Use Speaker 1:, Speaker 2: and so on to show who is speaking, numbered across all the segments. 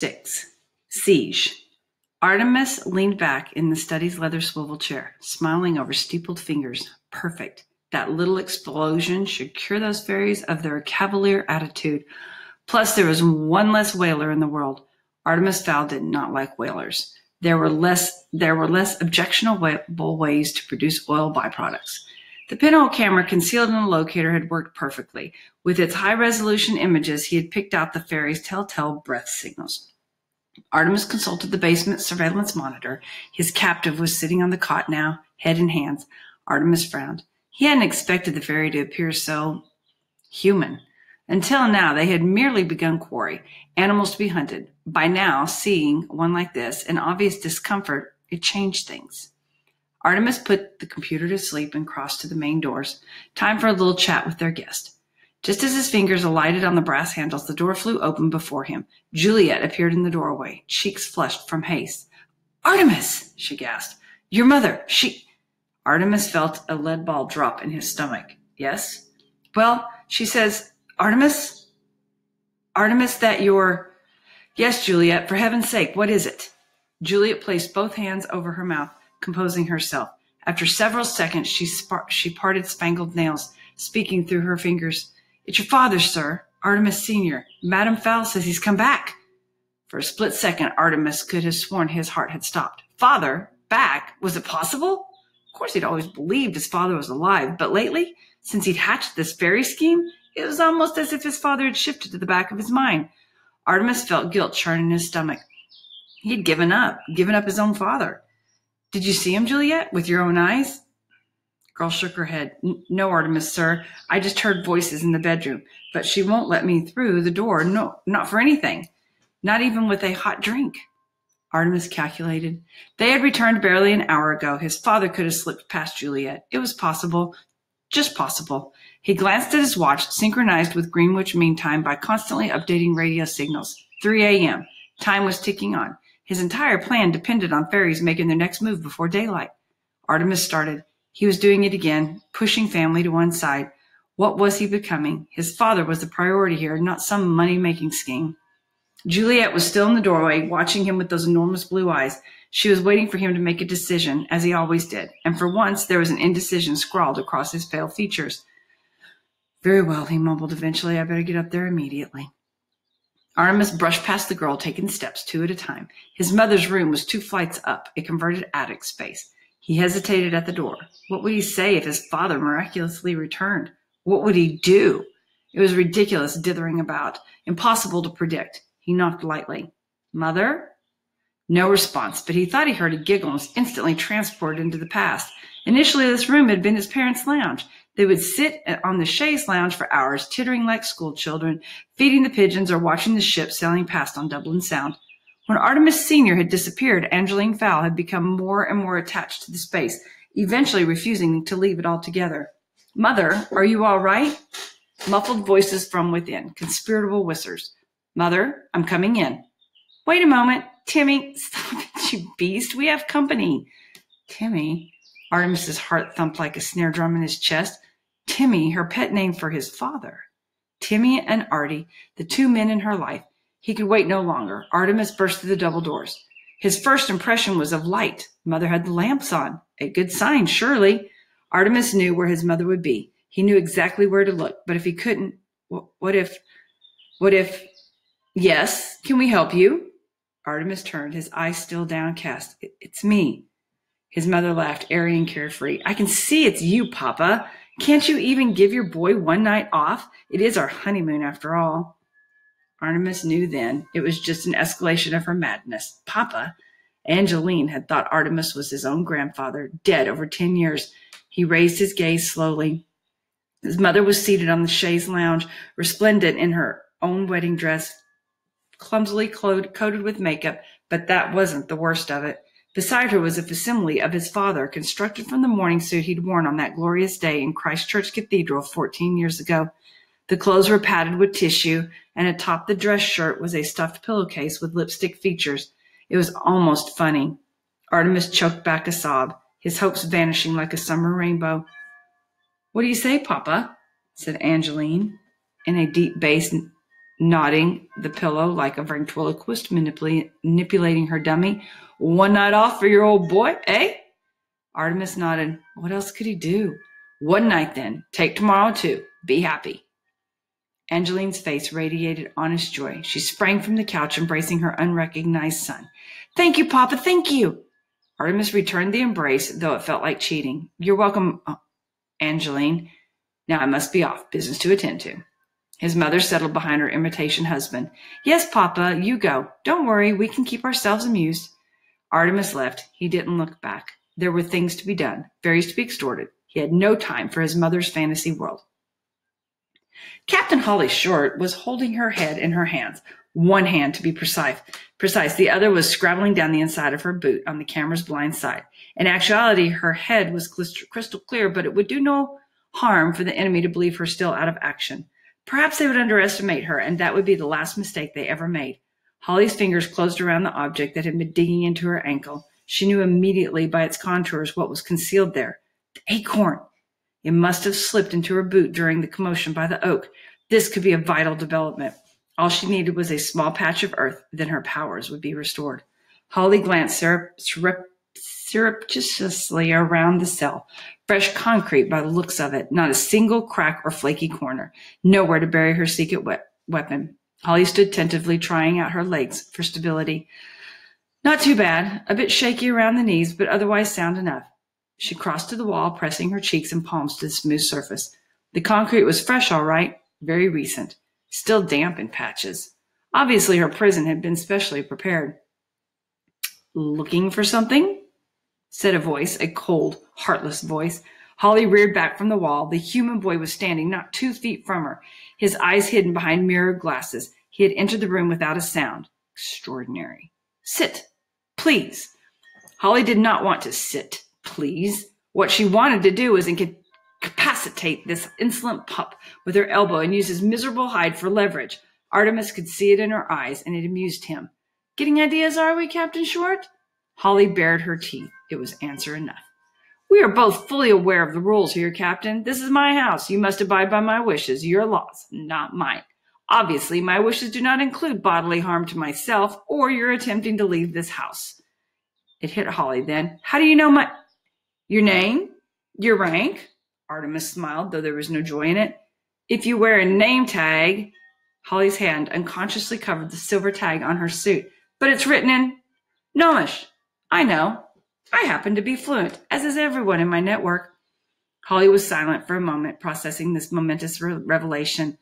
Speaker 1: Six. Siege. Artemis leaned back in the study's leather swivel chair, smiling over steepled fingers. Perfect. That little explosion should cure those fairies of their cavalier attitude. Plus, there was one less whaler in the world. Artemis Fowl did not like whalers. There were less there were less objectionable ways to produce oil byproducts. The pinhole camera concealed in the locator had worked perfectly. With its high resolution images, he had picked out the fairy's telltale breath signals. Artemis consulted the basement surveillance monitor. His captive was sitting on the cot now, head in hands. Artemis frowned. He hadn't expected the fairy to appear so human. Until now, they had merely begun quarry, animals to be hunted. By now, seeing one like this, an obvious discomfort, it changed things. Artemis put the computer to sleep and crossed to the main doors. Time for a little chat with their guest. Just as his fingers alighted on the brass handles, the door flew open before him. Juliet appeared in the doorway, cheeks flushed from haste. Artemis, she gasped. Your mother, she. Artemis felt a lead ball drop in his stomach. Yes? Well, she says, Artemis? Artemis, that you're. Yes, Juliet, for heaven's sake, what is it? Juliet placed both hands over her mouth, composing herself. After several seconds, she, she parted spangled nails, speaking through her fingers. It's your father, sir, Artemis Sr. Madame Fowl says he's come back. For a split second, Artemis could have sworn his heart had stopped. Father? Back? Was it possible? Of course, he'd always believed his father was alive, but lately, since he'd hatched this fairy scheme, it was almost as if his father had shifted to the back of his mind. Artemis felt guilt churn in his stomach. He had given up, given up his own father. Did you see him, Juliet, with your own eyes? Girl shook her head. No, Artemis, sir. I just heard voices in the bedroom, but she won't let me through the door. No, not for anything. Not even with a hot drink. Artemis calculated. They had returned barely an hour ago. His father could have slipped past Juliet. It was possible. Just possible. He glanced at his watch, synchronized with Greenwich Mean Time by constantly updating radio signals. 3 a.m. Time was ticking on. His entire plan depended on fairies making their next move before daylight. Artemis started. He was doing it again, pushing family to one side. What was he becoming? His father was the priority here, not some money making scheme. Juliet was still in the doorway, watching him with those enormous blue eyes. She was waiting for him to make a decision, as he always did, and for once there was an indecision scrawled across his pale features. Very well, he mumbled eventually. I better get up there immediately. Artemis brushed past the girl, taking steps two at a time. His mother's room was two flights up, a converted attic space. He hesitated at the door. What would he say if his father miraculously returned? What would he do? It was ridiculous dithering about, impossible to predict. He knocked lightly. Mother? No response, but he thought he heard a giggle and was instantly transported into the past. Initially, this room had been his parents' lounge. They would sit on the chaise lounge for hours, tittering like school children, feeding the pigeons or watching the ship sailing past on Dublin Sound. When Artemis Sr. had disappeared, Angeline Fowl had become more and more attached to the space, eventually refusing to leave it altogether. Mother, are you all right? Muffled voices from within, conspirable whispers. Mother, I'm coming in. Wait a moment. Timmy, stop it, you beast. We have company. Timmy. Artemis's heart thumped like a snare drum in his chest. Timmy, her pet name for his father. Timmy and Artie, the two men in her life, he could wait no longer. Artemis burst through the double doors. His first impression was of light. Mother had the lamps on. A good sign, surely. Artemis knew where his mother would be. He knew exactly where to look. But if he couldn't, what if, what if, yes, can we help you? Artemis turned, his eyes still downcast. It's me. His mother laughed, airy and carefree. I can see it's you, Papa. Can't you even give your boy one night off? It is our honeymoon after all. Artemis knew then it was just an escalation of her madness. Papa, Angeline had thought Artemis was his own grandfather, dead over 10 years. He raised his gaze slowly. His mother was seated on the chaise lounge, resplendent in her own wedding dress, clumsily coated with makeup, but that wasn't the worst of it. Beside her was a facsimile of his father, constructed from the morning suit he'd worn on that glorious day in Christchurch Cathedral 14 years ago. The clothes were padded with tissue, and atop the dress shirt was a stuffed pillowcase with lipstick features. It was almost funny. Artemis choked back a sob, his hopes vanishing like a summer rainbow. What do you say, Papa? said Angeline in a deep bass. Nodding the pillow like a ventriloquist manipulating her dummy. One night off for your old boy, eh? Artemis nodded. What else could he do? One night then. Take tomorrow too. Be happy. Angeline's face radiated honest joy. She sprang from the couch, embracing her unrecognized son. Thank you, Papa. Thank you. Artemis returned the embrace, though it felt like cheating. You're welcome, Angeline. Now I must be off. Business to attend to. His mother settled behind her imitation husband. Yes, Papa, you go. Don't worry, we can keep ourselves amused. Artemis left. He didn't look back. There were things to be done, fairies to be extorted. He had no time for his mother's fantasy world. Captain Holly Short was holding her head in her hands, one hand to be precise. Precise. The other was scrabbling down the inside of her boot on the camera's blind side. In actuality, her head was crystal clear, but it would do no harm for the enemy to believe her still out of action. Perhaps they would underestimate her, and that would be the last mistake they ever made. Holly's fingers closed around the object that had been digging into her ankle. She knew immediately by its contours what was concealed there. The acorn! It must have slipped into her boot during the commotion by the oak. This could be a vital development. All she needed was a small patch of earth, then her powers would be restored. Holly glanced surreptitiously around the cell. Fresh concrete by the looks of it, not a single crack or flaky corner, nowhere to bury her secret we- weapon. Holly stood tentatively trying out her legs for stability. Not too bad, a bit shaky around the knees, but otherwise sound enough. She crossed to the wall, pressing her cheeks and palms to the smooth surface. The concrete was fresh, all right, very recent, still damp in patches. Obviously, her prison had been specially prepared. Looking for something? Said a voice, a cold, heartless voice. Holly reared back from the wall. The human boy was standing not two feet from her, his eyes hidden behind mirrored glasses. He had entered the room without a sound. Extraordinary. Sit, please. Holly did not want to sit, please. What she wanted to do was incapacitate this insolent pup with her elbow and use his miserable hide for leverage. Artemis could see it in her eyes, and it amused him. Getting ideas, are we, Captain Short? Holly bared her teeth. It was answer enough. We are both fully aware of the rules here, Captain. This is my house. You must abide by my wishes, your laws, not mine. Obviously, my wishes do not include bodily harm to myself or your attempting to leave this house. It hit Holly then. How do you know my your name? Your rank? Artemis smiled, though there was no joy in it. If you wear a name tag, Holly's hand unconsciously covered the silver tag on her suit. But it's written in Gnomish. I know. I happen to be fluent, as is everyone in my network. Holly was silent for a moment, processing this momentous re- revelation.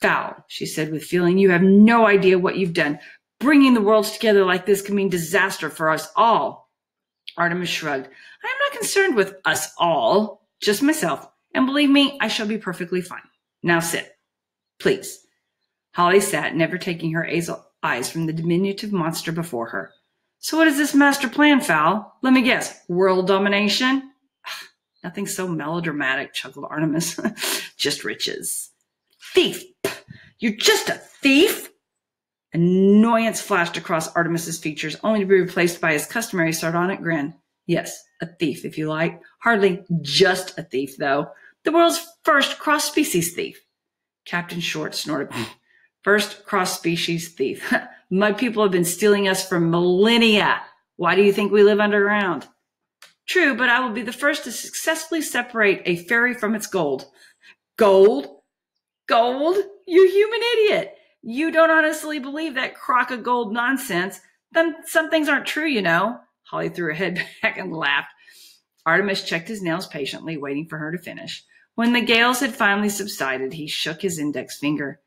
Speaker 1: Fowl, she said with feeling. You have no idea what you've done. Bringing the worlds together like this can mean disaster for us all. Artemis shrugged. I am not concerned with us all, just myself. And believe me, I shall be perfectly fine. Now sit, please. Holly sat, never taking her eyes from the diminutive monster before her. So what is this master plan, Fowl? Let me guess. World domination? Nothing so melodramatic, chuckled Artemis. just riches. Thief! You're just a thief? Annoyance flashed across Artemis's features, only to be replaced by his customary sardonic grin. Yes, a thief, if you like. Hardly just a thief, though. The world's first cross-species thief. Captain Short snorted. First cross-species thief. Mud people have been stealing us for millennia. Why do you think we live underground? True, but I will be the first to successfully separate a fairy from its gold. Gold? Gold? You human idiot. You don't honestly believe that crock of gold nonsense. Then some things aren't true, you know. Holly threw her head back and laughed. Artemis checked his nails patiently, waiting for her to finish. When the gales had finally subsided, he shook his index finger.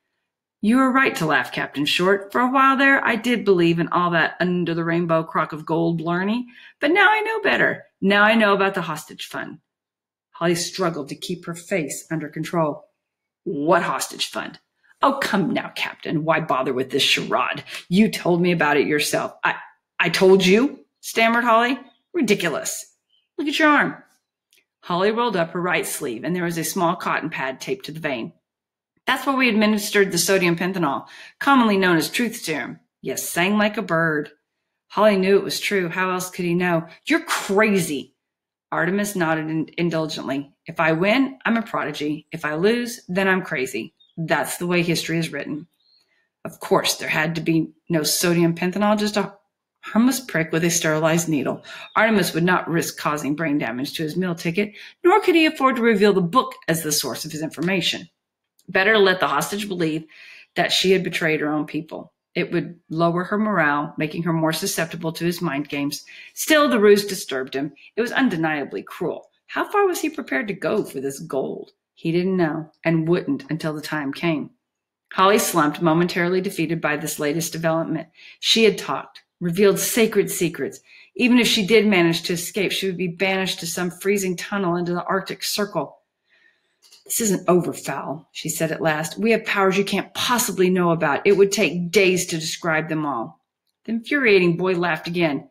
Speaker 1: You were right to laugh, Captain Short. For a while there, I did believe in all that under the rainbow crock of gold blarney, but now I know better. Now I know about the hostage fund. Holly struggled to keep her face under control. What hostage fund? Oh, come now, Captain. Why bother with this charade? You told me about it yourself. I, I told you, stammered Holly. Ridiculous. Look at your arm. Holly rolled up her right sleeve, and there was a small cotton pad taped to the vein. That's where we administered the sodium pentothal, commonly known as truth serum. Yes, sang like a bird. Holly knew it was true. How else could he know? You're crazy. Artemis nodded in- indulgently. If I win, I'm a prodigy. If I lose, then I'm crazy. That's the way history is written. Of course, there had to be no sodium pentothal, just a harmless prick with a sterilized needle. Artemis would not risk causing brain damage to his meal ticket, nor could he afford to reveal the book as the source of his information. Better to let the hostage believe that she had betrayed her own people. It would lower her morale, making her more susceptible to his mind games. Still, the ruse disturbed him. It was undeniably cruel. How far was he prepared to go for this gold? He didn't know, and wouldn't until the time came. Holly slumped, momentarily defeated by this latest development. She had talked, revealed sacred secrets. Even if she did manage to escape, she would be banished to some freezing tunnel into the Arctic Circle. This isn't over, Fowl, she said at last. We have powers you can't possibly know about. It would take days to describe them all. The infuriating boy laughed again.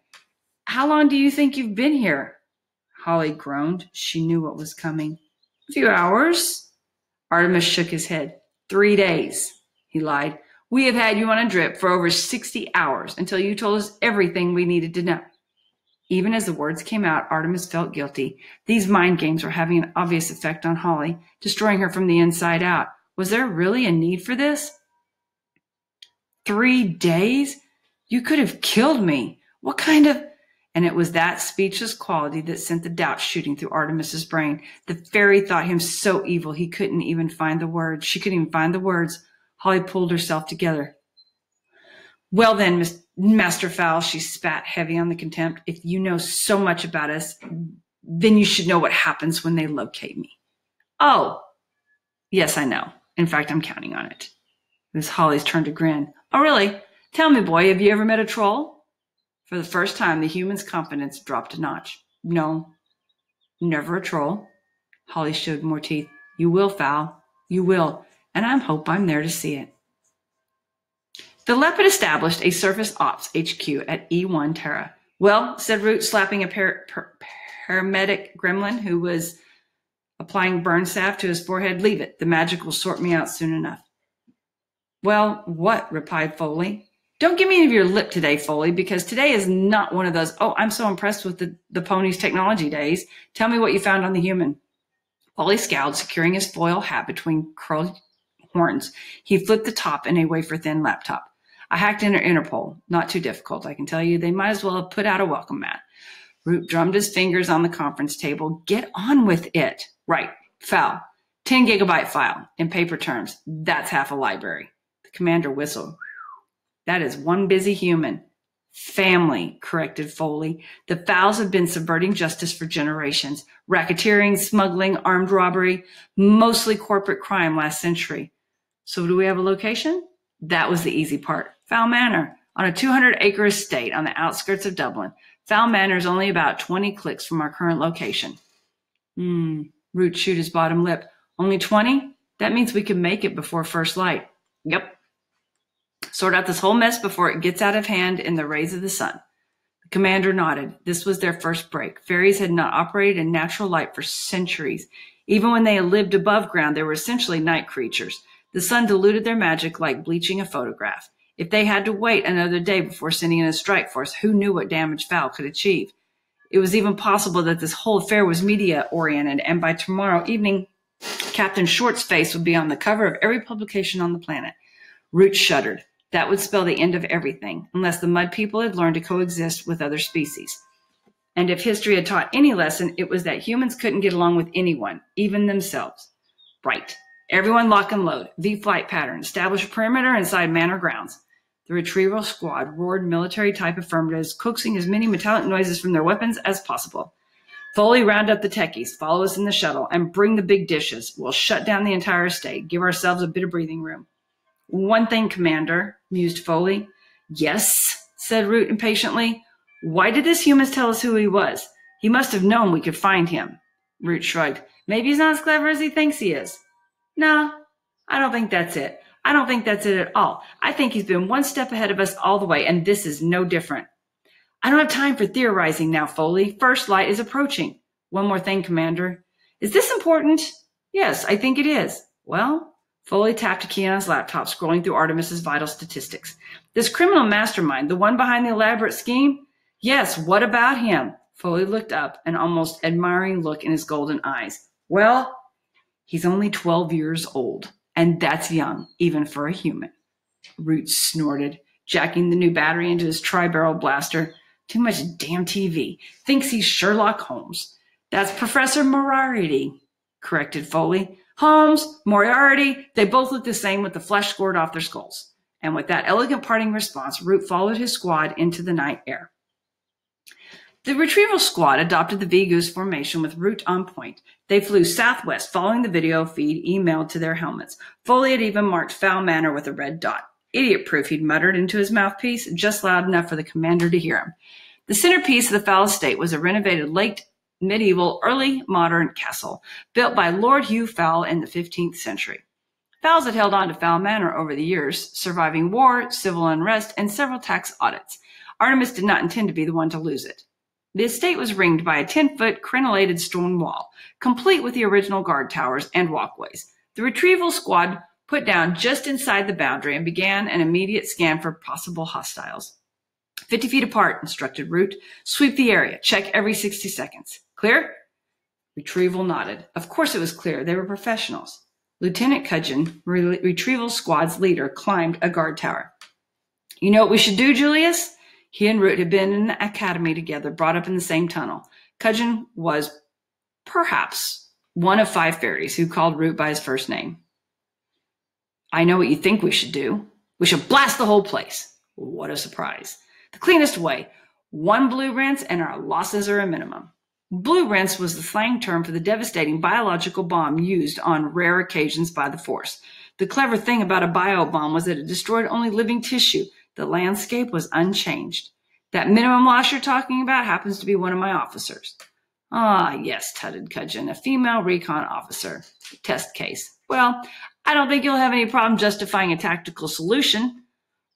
Speaker 1: How long do you think you've been here? Holly groaned. She knew what was coming. A few hours. Artemis shook his head. Three days, he lied. We have had you on a drip for over 60 hours until you told us everything we needed to know. Even as the words came out, Artemis felt guilty. These mind games were having an obvious effect on Holly, destroying her from the inside out. Was there really a need for this? Three days? You could have killed me. What kind of. And it was that speechless quality that sent the doubt shooting through Artemis's brain. The fairy thought him so evil he couldn't even find the words. She couldn't even find the words. Holly pulled herself together. Well then, Miss Master Fowl, she spat heavy on the contempt. If you know so much about us, then you should know what happens when they locate me. Oh, yes, I know. In fact, I'm counting on it. Was Holly's turn to grin. Oh, really? Tell me, boy, have you ever met a troll? For the first time, the human's confidence dropped a notch. No, never a troll. Holly showed more teeth. You will, Fowl. You will. And I hope I'm there to see it. The Leopard established a surface ops HQ at E1 Tara. Well, said Root, slapping a par- par- paramedic gremlin who was applying burn salve to his forehead. Leave it. The magic will sort me out soon enough. Well, what? replied Foaly. Don't give me any of your lip today, Foaly, because today is not one of those, oh, I'm so impressed with the, the pony's technology days. Tell me what you found on the human. Foaly scowled, securing his foil hat between curled horns. He flipped the top in a wafer thin laptop. I hacked into Interpol. Not too difficult, I can tell you. They might as well have put out a welcome mat. Root drummed his fingers on the conference table. Get on with it. Right. Fowl. 10 gigabyte file in paper terms. That's half a library. The commander whistled. That is one busy human. Family, corrected Foaly. The Fowls have been subverting justice for generations. Racketeering, smuggling, armed robbery, mostly corporate crime last century. So do we have a location? That was the easy part. Fowl Manor, on a 200 acre estate on the outskirts of Dublin. Fowl Manor is only about 20 clicks from our current location. Hmm, Root chewed his bottom lip. Only 20? That means we can make it before first light. Yep. Sort out this whole mess before it gets out of hand in the rays of the sun. The commander nodded. This was their first break. Fairies had not operated in natural light for centuries. Even when they lived above ground, they were essentially night creatures. The sun diluted their magic like bleaching a photograph. If they had to wait another day before sending in a strike force, who knew what damage Fowl could achieve? It was even possible that this whole affair was media oriented, and by tomorrow evening, Captain Short's face would be on the cover of every publication on the planet. Root shuddered. That would spell the end of everything, unless the mud people had learned to coexist with other species. And if history had taught any lesson, it was that humans couldn't get along with anyone, even themselves. Right. Everyone lock and load. V flight pattern. Establish a perimeter inside manor grounds. The retrieval squad roared military type affirmatives, coaxing as many metallic noises from their weapons as possible. Foaly, round up the techies, follow us in the shuttle, and bring the big dishes. We'll shut down the entire estate, give ourselves a bit of breathing room. One thing, Commander, mused Foaly. Yes, said Root impatiently. Why did this human tell us who he was? He must have known we could find him. Root shrugged. Maybe he's not as clever as he thinks he is. No, I don't think that's it. I don't think that's it at all. I think he's been one step ahead of us all the way, and this is no different. I don't have time for theorizing now, Foaly. First light is approaching. One more thing, Commander. Is this important? Yes, I think it is. Well, Foaly tapped a key on his laptop, scrolling through Artemis's vital statistics. This criminal mastermind, the one behind the elaborate scheme? Yes, what about him? Foaly looked up, an almost admiring look in his golden eyes. Well, he's only 12 years old. And that's young, even for a human. Root snorted, jacking the new battery into his tri-barrel blaster. Too much damn TV. Thinks he's Sherlock Holmes. That's Professor Moriarty, corrected Foaly. Holmes, Moriarty, they both look the same with the flesh scored off their skulls. And with that elegant parting response, Root followed his squad into the night air. The retrieval squad adopted the V-Goose formation with Root on point. They flew southwest, following the video feed emailed to their helmets. Had even marked Fowl Manor with a red dot. Idiot proof, he'd muttered into his mouthpiece, just loud enough for the commander to hear him. The centerpiece of the Fowl estate was a renovated late medieval early modern castle built by Lord Hugh Fowl in the 15th century. Fowls had held on to Fowl Manor over the years, surviving war, civil unrest, and several tax audits. Artemis did not intend to be the one to lose it. The estate was ringed by a 10 foot crenellated stone wall, complete with the original guard towers and walkways. The retrieval squad put down just inside the boundary and began an immediate scan for possible hostiles. 50 feet apart, instructed Root. Sweep the area. Check every 60 seconds. Clear? Retrieval nodded. Of course it was clear. They were professionals. Lieutenant Cudgeon, re- retrieval squad's leader, climbed a guard tower. You know what we should do, Julius? He and Root had been in the academy together, brought up in the same tunnel. Cudgeon was perhaps one of five fairies who called Root by his first name. I know what you think we should do. We should blast the whole place. What a surprise. The cleanest way. One blue rinse and our losses are a minimum. Blue rinse was the slang term for the devastating biological bomb used on rare occasions by the force. The clever thing about a biobomb was that it destroyed only living tissue, the landscape was unchanged. That minimum loss you're talking about happens to be one of my officers. Ah, yes, tutted Cudgeon, a female recon officer. Test case. Well, I don't think you'll have any problem justifying a tactical solution.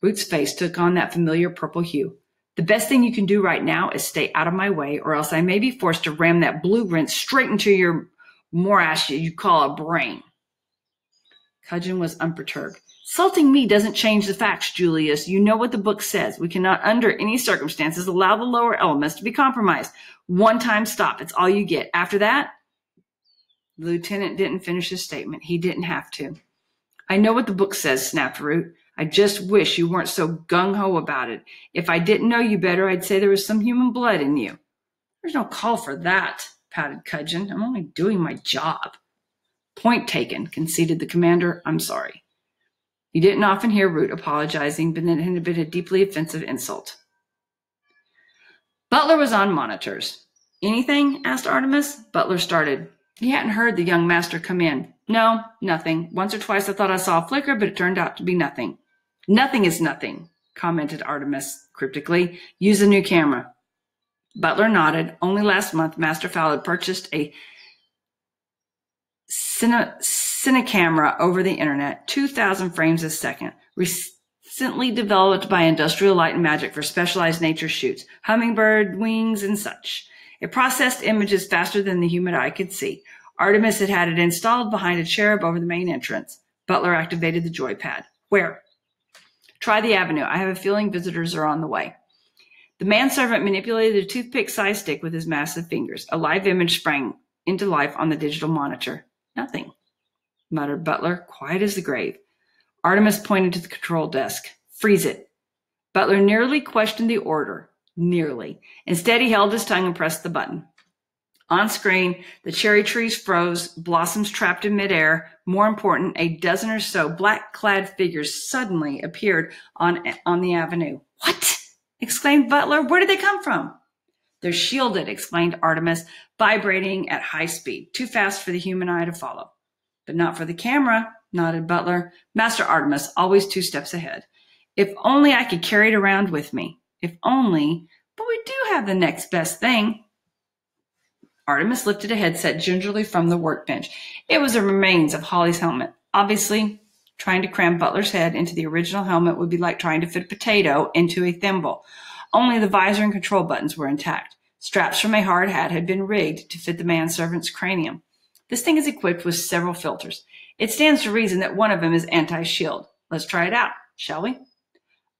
Speaker 1: Root's face took on that familiar purple hue. The best thing you can do right now is stay out of my way, or else I may be forced to ram that blue rinse straight into your morass you call a brain. Cudgeon was unperturbed. Insulting me doesn't change the facts, Julius. You know what the book says. We cannot, under any circumstances, allow the lower elements to be compromised. One time stop. It's all you get. After that, the lieutenant didn't finish his statement. He didn't have to. I know what the book says, snapped Root. I just wish you weren't so gung ho about it. If I didn't know you better, I'd say there was some human blood in you. There's no call for that, pouted Cudgeon. I'm only doing my job. Point taken, conceded the commander. I'm sorry. You didn't often hear Root apologizing, but it had been a deeply offensive insult. Butler was on monitors. Anything? asked Artemis. Butler started. He hadn't heard the young master come in. No, nothing. Once or twice I thought I saw a flicker, but it turned out to be nothing. Nothing is nothing, commented Artemis cryptically. Use a new camera. Butler nodded. Only last month, Master Fowl had purchased a Cine, Cinecamera over the internet, 2,000 frames a second, recently developed by Industrial Light and Magic for specialized nature shoots, hummingbird wings and such. It processed images faster than the human eye could see. Artemis had had it installed behind a cherub over the main entrance. Butler activated the joypad. Where? Try the avenue. I have a feeling visitors are on the way. The manservant manipulated a toothpick sized stick with his massive fingers. A live image sprang into life on the digital monitor. Nothing, muttered Butler, quiet as the grave. Artemis pointed to the control desk. Freeze it. Butler nearly questioned the order. Nearly. Instead, he held his tongue and pressed the button. On screen, the cherry trees froze, blossoms trapped in midair. More important, a dozen or so black clad figures suddenly appeared on, on the avenue. What? exclaimed Butler. Where did they come from? They're shielded, explained Artemis, vibrating at high speed, too fast for the human eye to follow. But not for the camera, nodded Butler. Master Artemis, always two steps ahead. If only I could carry it around with me. If only, but we do have the next best thing. Artemis lifted a headset gingerly from the workbench. It was the remains of Holly's helmet. Obviously, trying to cram Butler's head into the original helmet would be like trying to fit a potato into a thimble. Only the visor and control buttons were intact. Straps from a hard hat had been rigged to fit the manservant's cranium. This thing is equipped with several filters. It stands to reason that one of them is anti-shield. Let's try it out, shall we?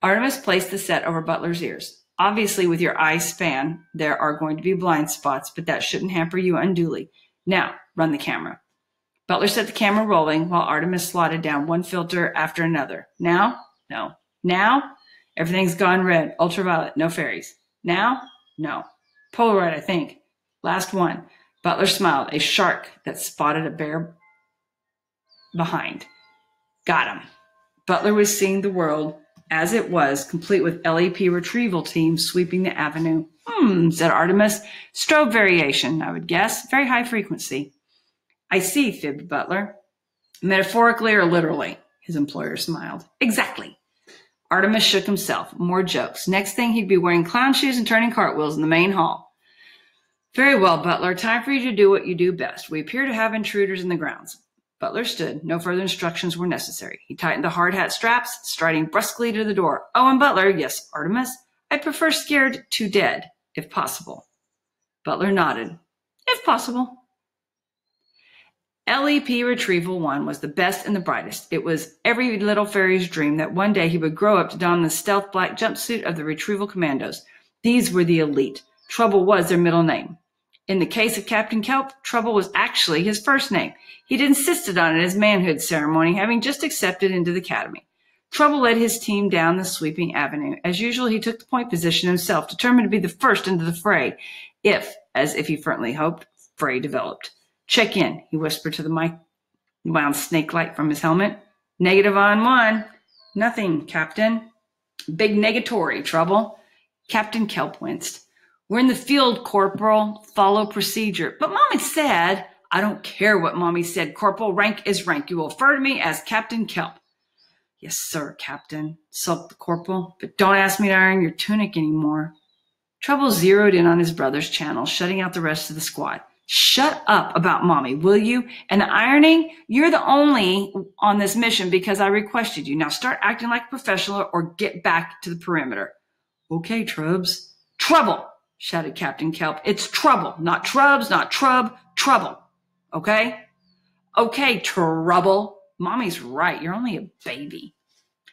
Speaker 1: Artemis placed the set over Butler's ears. Obviously, with your eye span, there are going to be blind spots, but that shouldn't hamper you unduly. Now, run the camera. Butler set the camera rolling while Artemis slotted down one filter after another. Now, No. Now, everything's gone red, ultraviolet, no fairies. Now, no. Polaroid, I think. Last one. Butler smiled, a shark that spotted a bear behind. Got him. Butler was seeing the world as it was, complete with LEP retrieval teams sweeping the avenue. Hmm, said Artemis. Strobe variation, I would guess. Very high frequency. I see, fibbed Butler. Metaphorically or literally? His employer smiled. Exactly. Artemis shook himself. More jokes. Next thing, he'd be wearing clown shoes and turning cartwheels in the main hall. Very well, Butler. Time for you to do what you do best. We appear to have intruders in the grounds. Butler stood. No further instructions were necessary. He tightened the hard hat straps, striding brusquely to the door. Oh, and Butler, yes, Artemis, I prefer scared to dead, if possible. Butler nodded. If possible. LEP Retrieval 1 was the best and the brightest. It was every little fairy's dream that one day he would grow up to don the stealth black jumpsuit of the Retrieval Commandos. These were the elite. Trouble was their middle name. In the case of Captain Kelp, Trouble was actually his first name. He'd insisted on it as manhood ceremony, having just accepted into the academy. Trouble led his team down the sweeping avenue. As usual, he took the point position himself, determined to be the first into the fray, if, as if he fervently hoped, fray developed. Check in, he whispered to the mic, wound snake-like from his helmet. Negative on one. Nothing, Captain. Big negatory, Trouble. Captain Kelp winced. We're in the field, Corporal. Follow procedure. But Mommy said, I don't care what Mommy said, Corporal. Rank is rank. You will refer to me as Captain Kelp. Yes, sir, Captain, sulked the corporal. But don't ask me to iron your tunic anymore. Trouble zeroed in on his brother's channel, shutting out the rest of the squad. Shut up about mommy, will you? And the ironing, you're the only on this mission because I requested you. Now start acting like a professional or get back to the perimeter. Okay, Trubs. Trouble! shouted Captain Kelp. It's trouble, not Trubs, not Trub, trouble. Okay? Okay, trouble. Mommy's right. You're only a baby.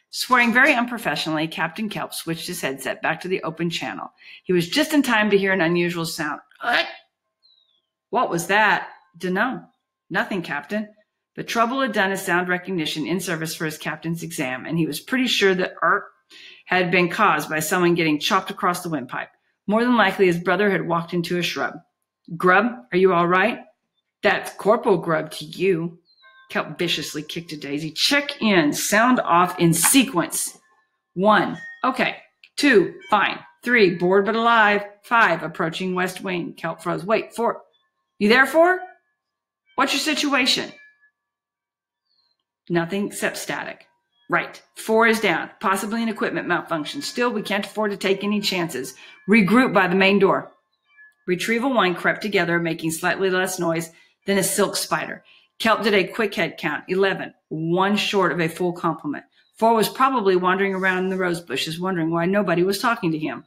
Speaker 1: Swearing very unprofessionally, Captain Kelp switched his headset back to the open channel. He was just in time to hear an unusual sound. What? Was that? Dunno. Nothing, Captain. But Trouble had done a sound recognition in service for his captain's exam, and he was pretty sure that art had been caused by someone getting chopped across the windpipe. More than likely, his brother had walked into a shrub. Grub, are you all right? That's Corporal Grub to you. Kelp viciously kicked a daisy. Check in. Sound off in sequence. One. Okay. Two. Fine. Three. Bored but alive. Five. Approaching West Wing. Kelp froze. Wait. Four. You there for? What's your situation? Nothing except static. Right. Four is down, possibly an equipment malfunction. Still, we can't afford to take any chances. Regroup by the main door. Retrieval one crept together, making slightly less noise than a silk spider. Kelp did a quick head count 11, one short of a full complement. Four was probably wandering around in the rose bushes, wondering why nobody was talking to him.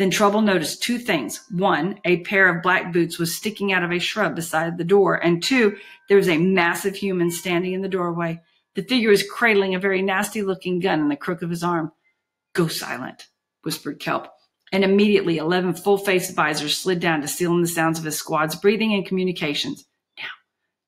Speaker 1: Then Trouble noticed two things. One, a pair of black boots was sticking out of a shrub beside the door. And two, there was a massive human standing in the doorway. The figure was cradling a very nasty looking gun in the crook of his arm. Go silent, whispered Kelp. And immediately 11 full faced visors slid down to seal in the sounds of his squad's breathing and communications. Now,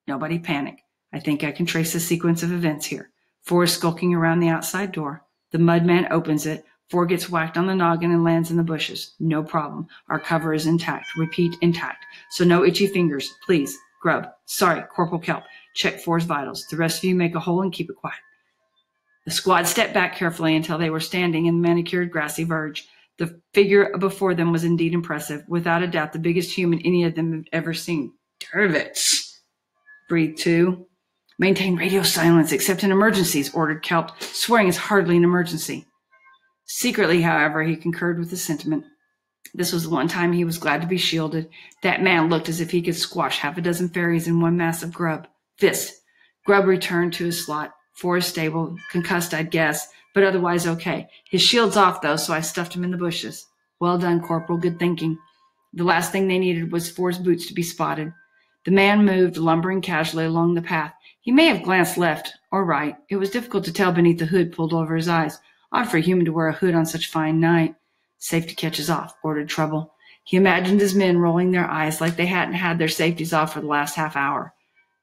Speaker 1: nobody panic. I think I can trace the sequence of events here. Four is skulking around the outside door. The mudman opens it. Four gets whacked on the noggin and lands in the bushes. No problem. Our cover is intact. Repeat, intact. So no itchy fingers. Please. Grub. Sorry, Corporal Kelp. Check Four's vitals. The rest of you make a hole and keep it quiet. The squad stepped back carefully until they were standing in the manicured grassy verge. The figure before them was indeed impressive, without a doubt the biggest human any of them had ever seen. D'Arvit, breathed two. Maintain radio silence except in emergencies, ordered Kelp. Swearing is hardly an emergency. Secretly, however, he concurred with the sentiment. This was the one time he was glad to be shielded. That man looked as if he could squash half a dozen fairies in one mass of grub. Fist. Grub returned to his slot. Forest stable, concussed, I'd guess, but otherwise okay. His shield's off, though, so I stuffed him in the bushes. Well done, Corporal. Good thinking. The last thing they needed was Four's boots to be spotted. The man moved, lumbering casually along the path. He may have glanced left or right. It was difficult to tell beneath the hood pulled over his eyes. Odd for a human to wear a hood on such a fine night. Safety catches off, ordered Trouble. He imagined his men rolling their eyes like they hadn't had their safeties off for the last half hour.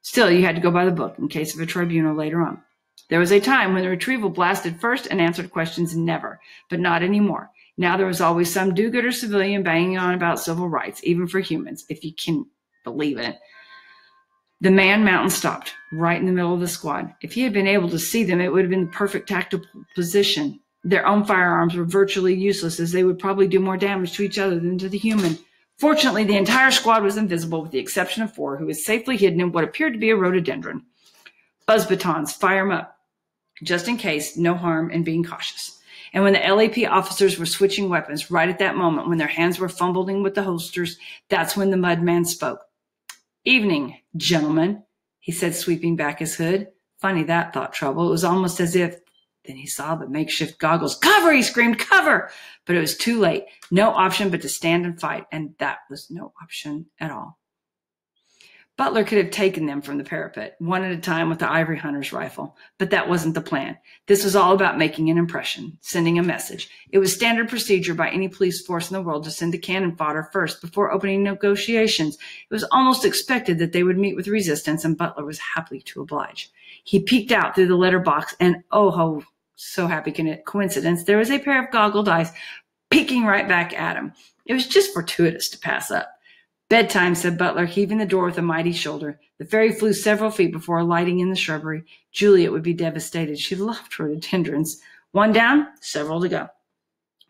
Speaker 1: Still, you had to go by the book in case of a tribunal later on. There was a time when the retrieval blasted first and answered questions never, but not anymore. Now there was always some do-gooder civilian banging on about civil rights, even for humans, if you can believe it. The man mountain stopped right in the middle of the squad. If he had been able to see them, it would have been the perfect tactical position. Their own firearms were virtually useless as they would probably do more damage to each other than to the human. Fortunately, the entire squad was invisible with the exception of four, who was safely hidden in what appeared to be a rhododendron. Buzz batons, fire 'em up just in case, no harm in being cautious. And when the LEP officers were switching weapons, right at that moment, when their hands were fumbling with the holsters, that's when the mud man spoke. Evening, gentlemen, he said, sweeping back his hood. Funny that, thought Trouble. It was almost as if then he saw the makeshift goggles. Cover, he screamed, cover! But it was too late. No option but to stand and fight. And that was no option at all. Butler could have taken them from the parapet, one at a time with the ivory hunter's rifle, but that wasn't the plan. This was all about making an impression, sending a message. It was standard procedure by any police force in the world to send the cannon fodder first before opening negotiations. It was almost expected that they would meet with resistance, and Butler was happy to oblige. He peeked out through the letterbox, and oh, so happy can it coincidence, there was a pair of goggled eyes peeking right back at him. It was just fortuitous to pass up. Bedtime, said Butler, heaving the door with a mighty shoulder. The fairy flew several feet before alighting in the shrubbery. Juliet would be devastated. She loved her rhododendrons. One down, several to go.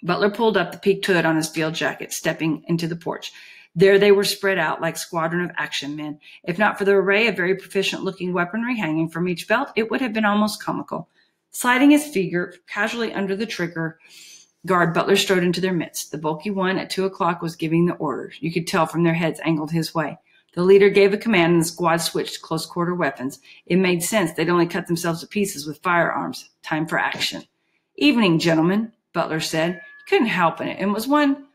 Speaker 1: Butler pulled up the peaked hood on his field jacket, stepping into the porch. There they were spread out like squadron of action men. If not for the array of very proficient looking weaponry hanging from each belt, it would have been almost comical. Sliding his finger casually under the trigger, Guard Butler strode into their midst. The bulky one at two o'clock was giving the orders. You could tell from their heads angled his way. The leader gave a command and the squad switched to close quarter weapons. It made sense. They'd only cut themselves to pieces with firearms. Time for action. Evening, gentlemen, Butler said. He couldn't help in it. It was one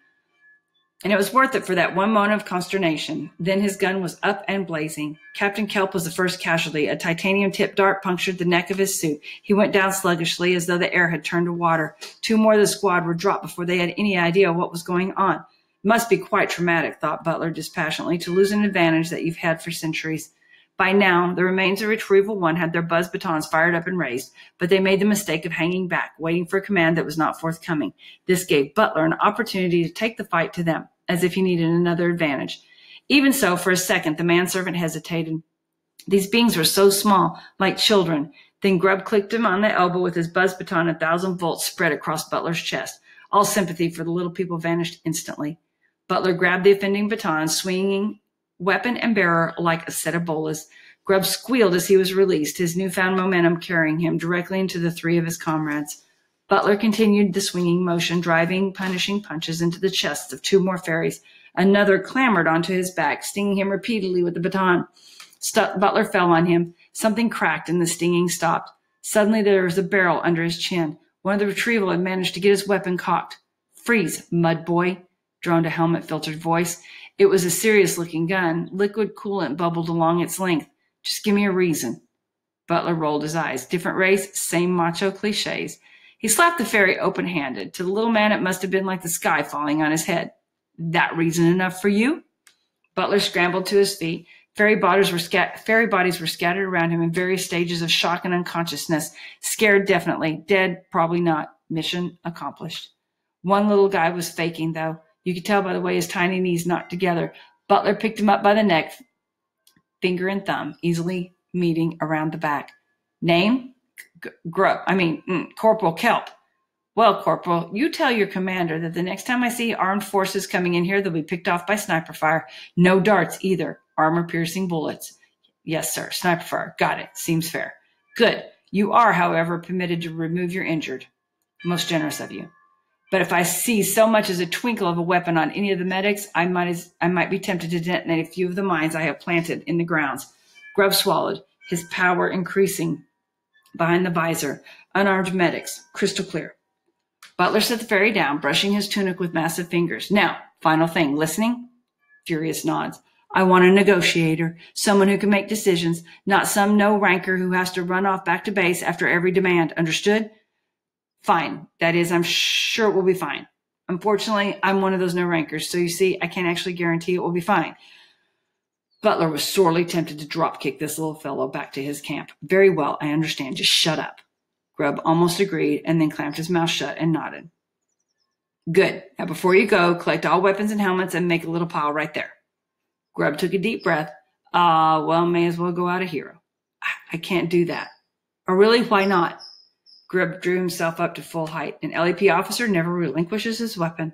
Speaker 1: and it was worth it for that one moment of consternation. Then his gun was up and blazing. Captain Kelp was the first casualty. A titanium tipped dart punctured the neck of his suit. He went down sluggishly as though the air had turned to water. Two more of the squad were dropped before they had any idea what was going on. Must be quite traumatic, thought Butler dispassionately, to lose an advantage that you've had for centuries. By now, the remains of Retrieval One had their buzz batons fired up and raised, but they made the mistake of hanging back, waiting for a command that was not forthcoming. This gave Butler an opportunity to take the fight to them as if he needed another advantage. Even so, for a second, the manservant hesitated. These beings were so small, like children. Then Grub clicked him on the elbow with his buzz baton, a thousand volts spread across Butler's chest. All sympathy for the little people vanished instantly. Butler grabbed the offending baton, swinging weapon and bearer like a set of bolas. Grub squealed as he was released, his newfound momentum carrying him directly into the three of his comrades. Butler continued the swinging motion, driving punishing punches into the chests of two more fairies. Another clambered onto his back, stinging him repeatedly with the baton. St- Butler fell on him. Something cracked and the stinging stopped. Suddenly there was a barrel under his chin. One of the retrieval had managed to get his weapon cocked. Freeze, mud boy, droned a helmet filtered voice. It was a serious looking gun. Liquid coolant bubbled along its length. Just give me a reason. Butler rolled his eyes. Different race, same macho cliches. He slapped the fairy open handed. To the little man, it must have been like the sky falling on his head. That reason enough for you? Butler scrambled to his feet. Fairy bodies were, scat- fairy bodies were scattered around him in various stages of shock and unconsciousness. Scared, definitely. Dead, probably not. Mission accomplished. One little guy was faking, though. You could tell by the way his tiny knees knocked together. Butler picked him up by the neck, finger and thumb, easily meeting around the back. Name? Grub. I mean, mm, Corporal Kelp. Well, Corporal, you tell your commander that the next time I see armed forces coming in here, they'll be picked off by sniper fire. No darts either. Armor piercing bullets. Yes, sir. Sniper fire. Got it. Seems fair. Good. You are, however, permitted to remove your injured. Most generous of you. But if I see so much as a twinkle of a weapon on any of the medics, I might as, I might be tempted to detonate a few of the mines I have planted in the grounds. Grub swallowed, his power increasing behind the visor, unarmed medics, crystal clear. Butler set the fairy down, brushing his tunic with massive fingers. Now, final thing, listening? Furious nods. I want a negotiator, someone who can make decisions, not some no ranker who has to run off back to base after every demand. Understood? Fine. That is, I'm sure it will be fine. Unfortunately, I'm one of those no rankers. So you see, I can't actually guarantee it will be fine. Butler was sorely tempted to drop kick this little fellow back to his camp. Very well, I understand. Just shut up. Grub almost agreed and then clamped his mouth shut and nodded. Good. Now, before you go, collect all weapons and helmets and make a little pile right there. Grub took a deep breath. Ah, uh, well, may as well go out a hero. I can't do that. Or really, why not? Grub drew himself up to full height. An LEP officer never relinquishes his weapon.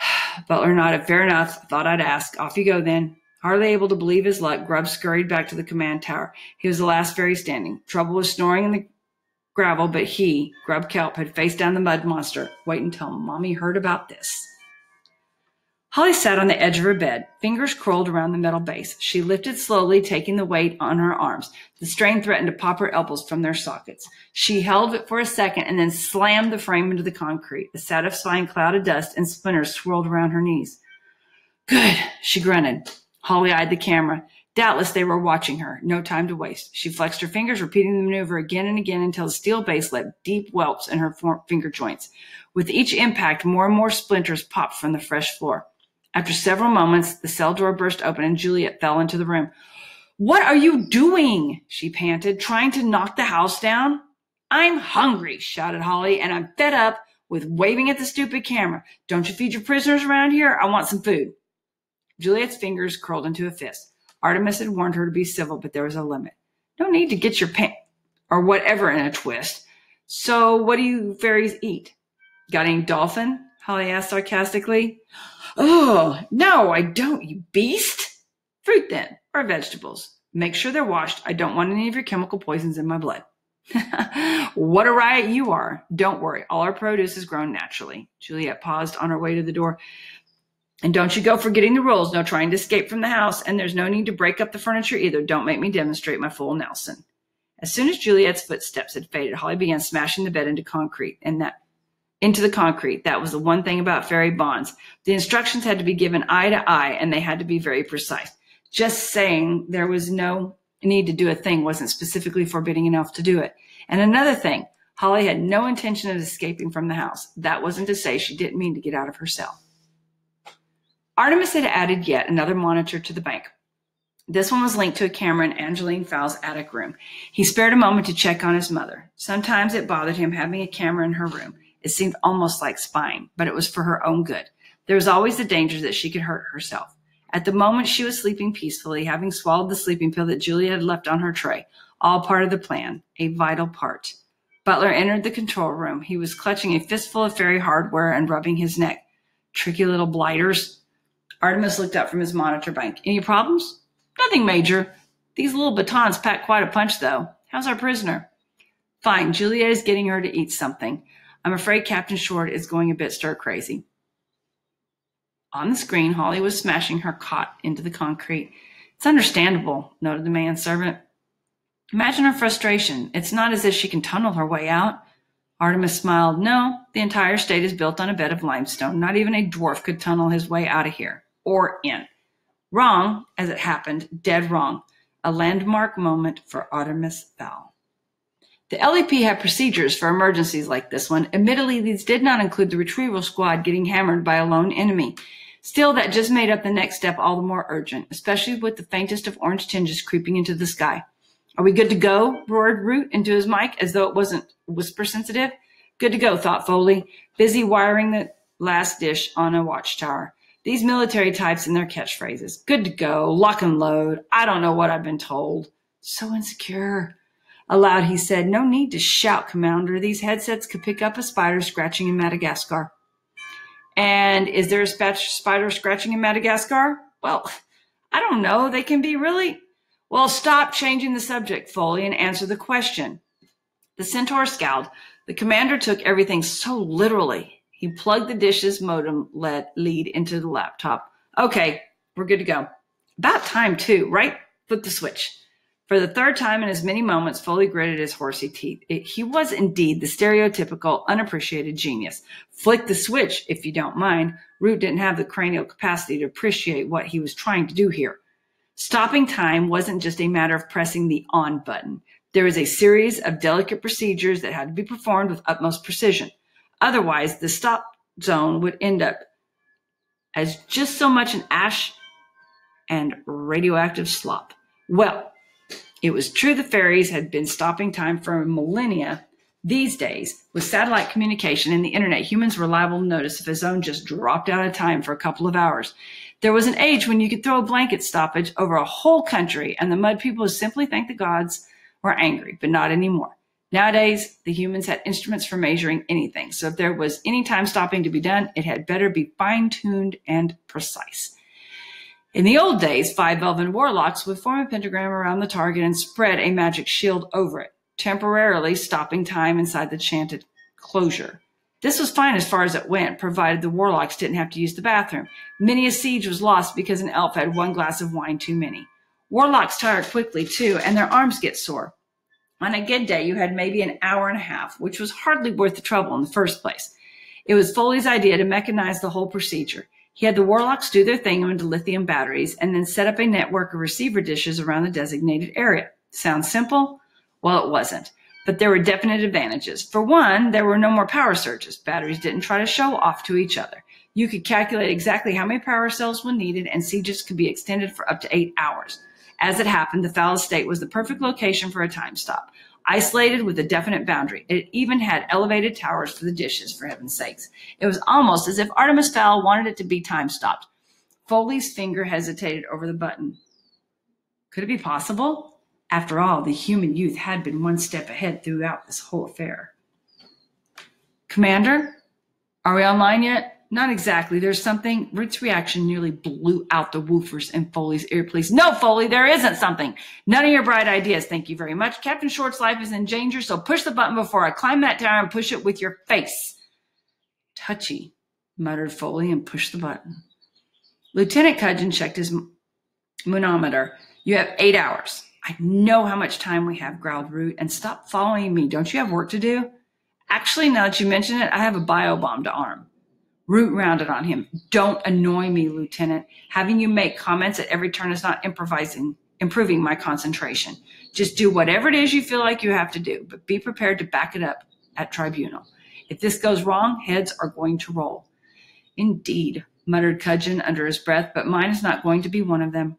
Speaker 1: Butler nodded. Fair enough. Thought I'd ask. Off you go then. Hardly able to believe his luck, Grub scurried back to the command tower. He was the last fairy standing. Trouble was snoring in the gravel, but he, Grub Kelp, had faced down the mud monster. Wait until Mommy heard about this. Holly sat on the edge of her bed, fingers curled around the metal base. She lifted slowly, taking the weight on her arms. The strain threatened to pop her elbows from their sockets. She held it for a second and then slammed the frame into the concrete. A satisfying cloud of dust and splinters swirled around her knees. Good, she grunted. Holly eyed the camera. Doubtless they were watching her. No time to waste. She flexed her fingers, repeating the maneuver again and again until the steel base left deep whelps in her finger joints. With each impact, more and more splinters popped from the fresh floor. After several moments, the cell door burst open and Juliet fell into the room. What are you doing? She panted, trying to knock the house down. I'm hungry, shouted Holly, and I'm fed up with waving at the stupid camera. Don't you feed your prisoners around here? I want some food. Juliet's fingers curled into a fist. Artemis had warned her to be civil, but there was a limit. No need to get your pant or whatever in a twist. So what do you fairies eat? Got any dolphin? Holly asked sarcastically. Oh, no, I don't, you beast. Fruit then, or vegetables. Make sure they're washed. I don't want any of your chemical poisons in my blood. what a riot you are. Don't worry. All our produce is grown naturally. Juliet paused on her way to the door. And don't you go forgetting the rules. No trying to escape from the house. And there's no need to break up the furniture either. Don't make me demonstrate my full Nelson. As soon as Juliet's footsteps had faded, Holly began smashing the bed into concrete. And that into the concrete. That was the one thing about fairy bonds. The instructions had to be given eye to eye and they had to be very precise. Just saying there was no need to do a thing wasn't specifically forbidding enough to do it. And another thing, Holly had no intention of escaping from the house. That wasn't to say she didn't mean to get out of her cell. Artemis had added yet another monitor to the bank. This one was linked to a camera in Angeline Fowl's attic room. He spared a moment to check on his mother. Sometimes it bothered him having a camera in her room. It seemed almost like spying, but it was for her own good. There was always the danger that she could hurt herself. At the moment, she was sleeping peacefully, having swallowed the sleeping pill that Julia had left on her tray. All part of the plan, a vital part. Butler entered the control room. He was clutching a fistful of fairy hardware and rubbing his neck. Tricky little blighters, Artemis looked up from his monitor bank. Any problems? Nothing major. These little batons pack quite a punch, though. How's our prisoner? Fine. Juliet is getting her to eat something. I'm afraid Captain Short is going a bit stir crazy. On the screen, Holly was smashing her cot into the concrete. It's understandable, noted the manservant. Imagine her frustration. It's not as if she can tunnel her way out. Artemis smiled. No, the entire state is built on a bed of limestone. Not even a dwarf could tunnel his way out of here or in. Wrong, as it happened, dead wrong. A landmark moment for Artemis Fowl. The LEP had procedures for emergencies like this one. Admittedly, these did not include the retrieval squad getting hammered by a lone enemy. Still, that just made up the next step all the more urgent, especially with the faintest of orange tinges creeping into the sky. Are we good to go? roared Root into his mic as though it wasn't whisper sensitive. Good to go, thought Foaly, busy wiring the last dish on a watchtower. These military types and their catchphrases. Good to go, lock and load. I don't know what I've been told. So insecure. Aloud, he said, No need to shout, Commander. These headsets could pick up a spider scratching in Madagascar. And is there a spider scratching in Madagascar? Well, I don't know. They can be really. Well, stop changing the subject, Foaly, and answer the question. The centaur scowled. The commander took everything so literally. He plugged the dishes modem lead into the laptop. Okay, we're good to go. About time, too, right? Flip the switch. For the third time in as many moments, Foaly gritted his horsey teeth. It, he was indeed the stereotypical, unappreciated genius. Flick the switch, if you don't mind. Root didn't have the cranial capacity to appreciate what he was trying to do here. Stopping time wasn't just a matter of pressing the on button. There was a series of delicate procedures that had to be performed with utmost precision. Otherwise, the stop zone would end up as just so much an ash and radioactive slop. Well, it was true the ferries had been stopping time for millennia. These days, with satellite communication and the internet, humans were liable to notice if a zone just dropped out of time for a couple of hours. There was an age when you could throw a blanket stoppage over a whole country and the mud people would simply thank the gods were angry, but not anymore. Nowadays, the humans had instruments for measuring anything. So if there was any time stopping to be done, it had better be fine tuned and precise. In the old days, five elven warlocks would form a pentagram around the target and spread a magic shield over it, temporarily stopping time inside the chanted closure. This was fine as far as it went, provided the warlocks didn't have to use the bathroom. Many a siege was lost because an elf had one glass of wine too many. Warlocks tire quickly too, and their arms get sore. On a good day, you had maybe an hour and a half, which was hardly worth the trouble in the first place. It was Foaly's idea to mechanize the whole procedure. He had the warlocks do their thing into lithium batteries and then set up a network of receiver dishes around the designated area. Sounds simple? Well, it wasn't. But there were definite advantages. For one, there were no more power surges. Batteries didn't try to show off to each other. You could calculate exactly how many power cells were needed, and sieges could be extended for up to eight hours. As it happened, the Fowl Estate was the perfect location for a time stop, isolated with a definite boundary. It even had elevated towers for the dishes, for heaven's sakes. It was almost as if Artemis Fowl wanted it to be time stopped. Foaly's finger hesitated over the button. Could it be possible? After all, the human youth had been one step ahead throughout this whole affair. Commander, are we online yet? Not exactly. There's something. Root's reaction nearly blew out the woofers in Foaly's earpiece. No, Foaly, there isn't something. None of your bright ideas. Thank you very much. Captain Short's life is in danger, so push the button before I climb that tower and push it with your face. Touchy, muttered Foaly and pushed the button. Lieutenant Cudgeon checked his moonometer. You have eight hours. I know how much time we have, growled Root, and stop following me. Don't you have work to do? Actually, now that you mention it, I have a bio bomb to arm. Root rounded on him. Don't annoy me, Lieutenant. Having you make comments at every turn is not improvising, improving my concentration. Just do whatever it is you feel like you have to do, but be prepared to back it up at tribunal. If this goes wrong, heads are going to roll. Indeed, muttered Cudgeon under his breath, but mine is not going to be one of them.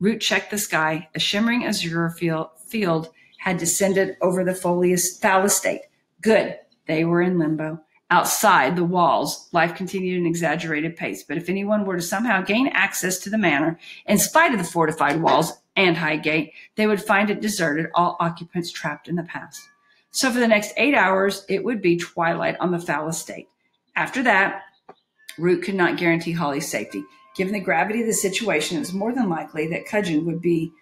Speaker 1: Root checked the sky. A shimmering azure field had descended over the folious Fowl estate. Good. They were in limbo. Outside the walls, life continued at an exaggerated pace. But if anyone were to somehow gain access to the manor, in spite of the fortified walls and high gate, they would find it deserted, all occupants trapped in the past. So for the next eight hours, it would be twilight on the Fowl estate. After that, Root could not guarantee Holly's safety. Given the gravity of the situation, it was more than likely that Cudgeon would be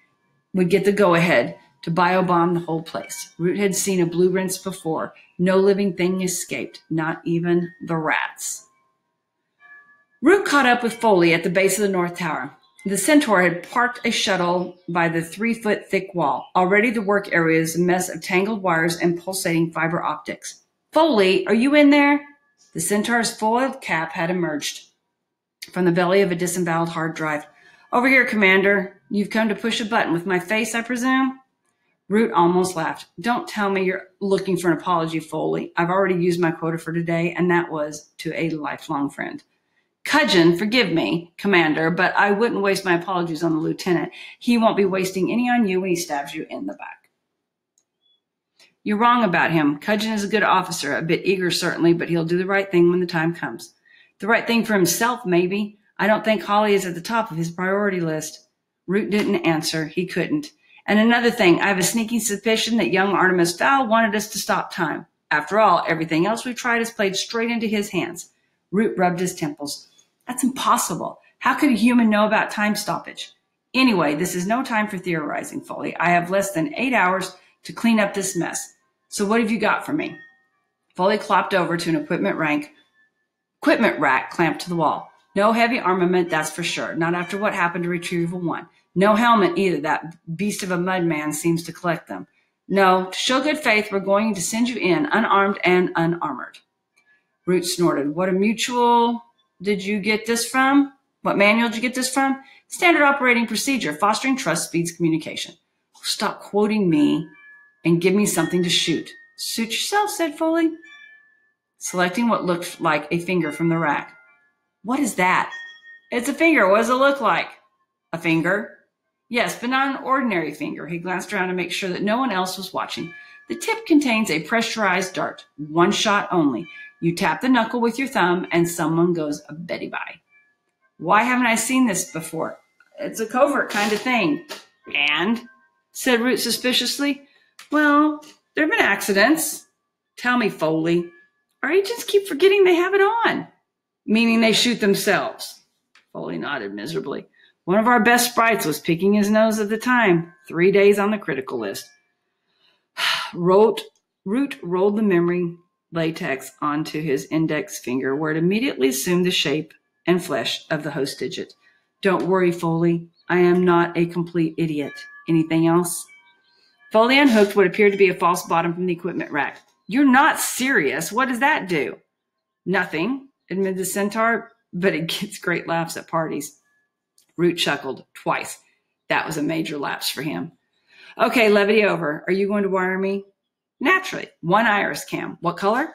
Speaker 1: would get the go ahead to biobomb the whole place. Root had seen a blue rinse before. No living thing escaped, not even the rats. Root caught up with Foaly at the base of the North Tower. The Centaur had parked a shuttle by the three foot thick wall. Already the work area is a mess of tangled wires and pulsating fiber optics. Foaly, are you in there? The Centaur's foiled cap had emerged from the belly of a disemboweled hard drive. Over here, Commander. You've come to push a button with my face, I presume? Root almost laughed. Don't tell me you're looking for an apology, Foaly. I've already used my quota for today, and that was to a lifelong friend. Cudgeon, forgive me, Commander, but I wouldn't waste my apologies on the lieutenant. He won't be wasting any on you when he stabs you in the back. You're wrong about him. Cudgeon is a good officer, a bit eager certainly, but he'll do the right thing when the time comes. The right thing for himself, maybe. I don't think Holly is at the top of his priority list. Root didn't answer. He couldn't. And another thing, I have a sneaking suspicion that young Artemis Fowl wanted us to stop time. After all, everything else we've tried has played straight into his hands. Root rubbed his temples. That's impossible. How could a human know about time stoppage? Anyway, this is no time for theorizing, Foaly. I have less than eight hours to clean up this mess. So what have you got for me? Foaly clopped over to an equipment rank, Equipment rack clamped to the wall. No heavy armament, that's for sure. Not after what happened to Retrieval 1. No helmet either. That beast of a mudman seems to collect them. No, to show good faith, we're going to send you in unarmed and unarmored. Root snorted. What a mutual did you get this from? What manual did you get this from? Standard operating procedure, fostering trust, speeds communication. Stop quoting me and give me something to shoot. Suit yourself, said Foaly selecting what looked like a finger from the rack. What is that? It's a finger. What does it look like? A finger? Yes, but not an ordinary finger. He glanced around to make sure that no one else was watching. The tip contains a pressurized dart, one shot only. You tap the knuckle with your thumb and someone goes a Betty bye. Why haven't I seen this before? It's a covert kind of thing. And, said Root suspiciously, well, there have been accidents. Tell me, Foaly, our agents keep forgetting they have it on, meaning they shoot themselves. Foaly nodded miserably. One of our best sprites was picking his nose at the time, three days on the critical list. Root, Root rolled the memory latex onto his index finger, where it immediately assumed the shape and flesh of the host digit. Don't worry, Foaly. I am not a complete idiot. Anything else? Foaly unhooked what appeared to be a false bottom from the equipment rack. You're not serious. What does that do? Nothing, admitted the centaur, but it gets great laughs at parties. Root chuckled twice. That was a major lapse for him. Okay, levity over. Are you going to wire me? Naturally. One iris cam. What color?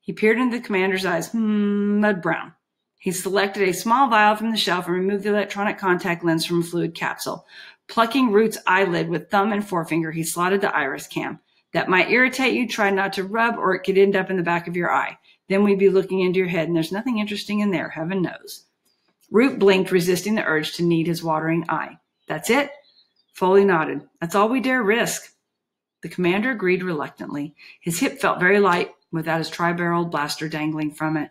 Speaker 1: He peered into the commander's eyes. Hmm, mud brown. He selected a small vial from the shelf and removed the electronic contact lens from a fluid capsule. Plucking Root's eyelid with thumb and forefinger, he slotted the iris cam. That might irritate you. Try not to rub or it could end up in the back of your eye. Then we'd be looking into your head and there's nothing interesting in there, heaven knows. Root blinked, resisting the urge to need his watering eye. That's it? Foaly nodded. That's all we dare risk. The commander agreed reluctantly. His hip felt very light without his tri-barreled blaster dangling from it.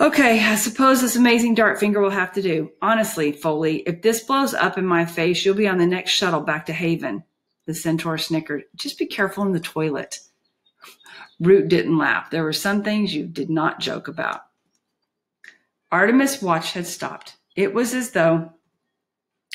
Speaker 1: Okay, I suppose this amazing dart finger will have to do. Honestly, Foaly, if this blows up in my face, you'll be on the next shuttle back to Haven. The centaur snickered. Just be careful in the toilet. Root didn't laugh. There were some things you did not joke about. Artemis' watch had stopped. It was as though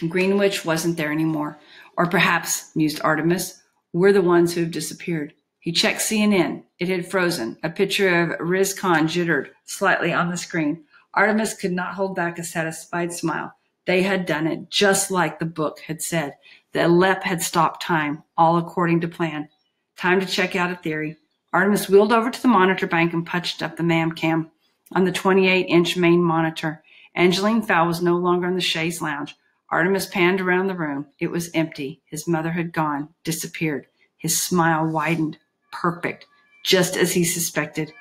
Speaker 1: Greenwich wasn't there anymore. Or perhaps, mused Artemis, we're the ones who have disappeared. He checked CNN. It had frozen. A picture of Riz Khan jittered slightly on the screen. Artemis could not hold back a satisfied smile. They had done it just like the book had said. The LEP had stopped time, all according to plan. Time to check out a theory. Artemis wheeled over to the monitor bank and punched up the MAM cam on the 28 inch main monitor. Angeline Fowl was no longer in the chaise lounge. Artemis panned around the room. It was empty. His mother had gone, disappeared. His smile widened. Perfect. Just as he suspected.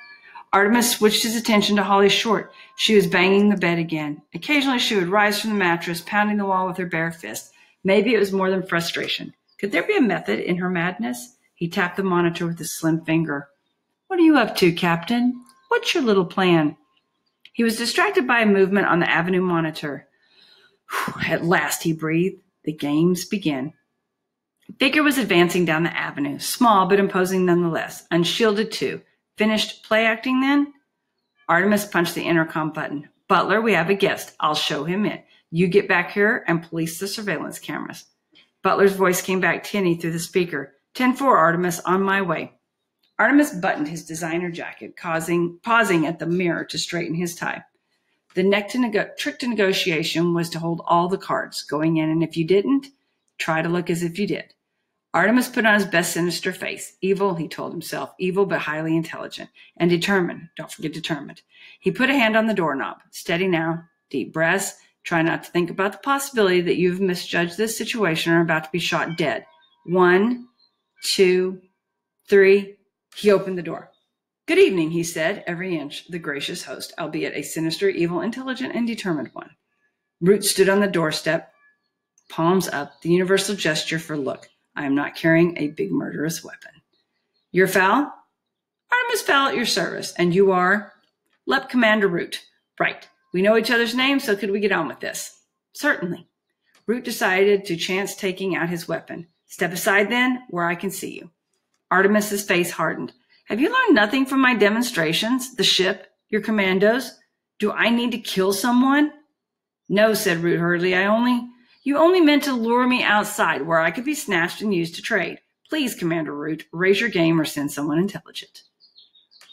Speaker 1: Artemis switched his attention to Holly Short. She was banging the bed again. Occasionally she would rise from the mattress, pounding the wall with her bare fist. Maybe it was more than frustration. Could there be a method in her madness? He tapped the monitor with his slim finger. What are you up to, Captain? What's your little plan? He was distracted by a movement on the avenue monitor. At last, he breathed. The games begin. Figure was advancing down the avenue, small but imposing nonetheless, unshielded too. Finished play acting then? Artemis punched the intercom button. Butler, we have a guest. I'll show him in. You get back here and police the surveillance cameras. Butler's voice came back tinny through the speaker. 10 4, Artemis, on my way. Artemis buttoned his designer jacket, causing, pausing at the mirror to straighten his tie. The to nego- trick to negotiation was to hold all the cards going in, and if you didn't, try to look as if you did. Artemis put on his best sinister face. Evil, he told himself, evil but highly intelligent and determined. Don't forget determined. He put a hand on the doorknob. Steady now. Deep breaths. Try not to think about the possibility that you've misjudged this situation or are about to be shot dead. One, two, three. He opened the door. Good evening, he said, every inch the gracious host, albeit a sinister, evil, intelligent, and determined one. Root stood on the doorstep, palms up, the universal gesture for look. I am not carrying a big murderous weapon. You're Fowl? Artemis Fowl at your service. And you are? LEP Commander Root. Right. We know each other's names, so could we get on with this? Certainly. Root decided to chance taking out his weapon. Step aside then, where I can see you. Artemis's face hardened. Have you learned nothing from my demonstrations? The ship? Your commandos? Do I need to kill someone? No, said Root hurriedly. I only you only meant to lure me outside where I could be snatched and used to trade. Please, Commander Root, raise your game or send someone intelligent.